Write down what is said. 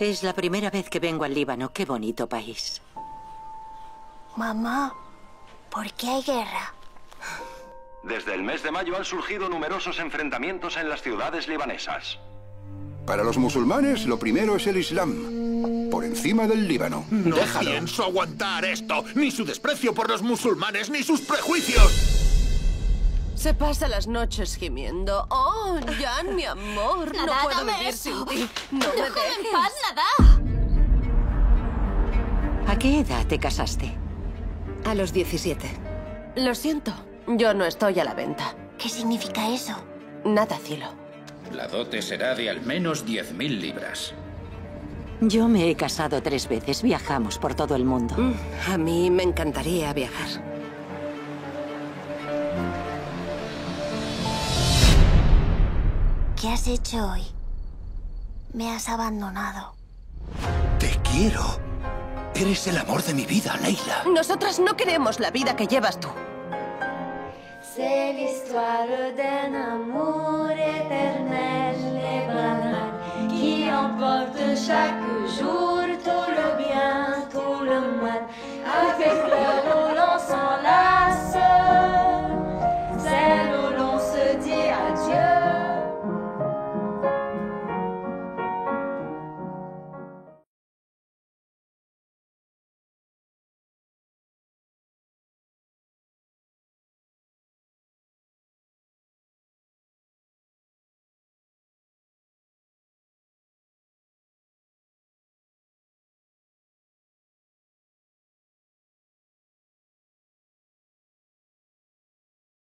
Es la primera vez que vengo al Líbano. Qué bonito país. Mamá, ¿por qué hay guerra? Desde el mes de mayo han surgido numerosos enfrentamientos en las ciudades libanesas. Para los musulmanes, lo primero es el Islam, por encima del Líbano. No pienso aguantar esto, ni su desprecio por los musulmanes, ni sus prejuicios. Se pasa las noches gimiendo. Oh, Jan, mi amor, no Nada, puedo dame vivir eso. sin ti. No me en dejes. paz, nada. ¿A qué edad te casaste? A los 17. Lo siento, yo no estoy a la venta. ¿Qué significa eso? Nada, cielo. La dote será de al menos 10.000 libras. Yo me he casado tres veces. Viajamos por todo el mundo. Mm, A mí me encantaría viajar. ¿Qué has hecho hoy? Me has abandonado. Te quiero. Eres el amor de mi vida, Leila. Nosotras no queremos la vida que llevas tú. C'est emporte.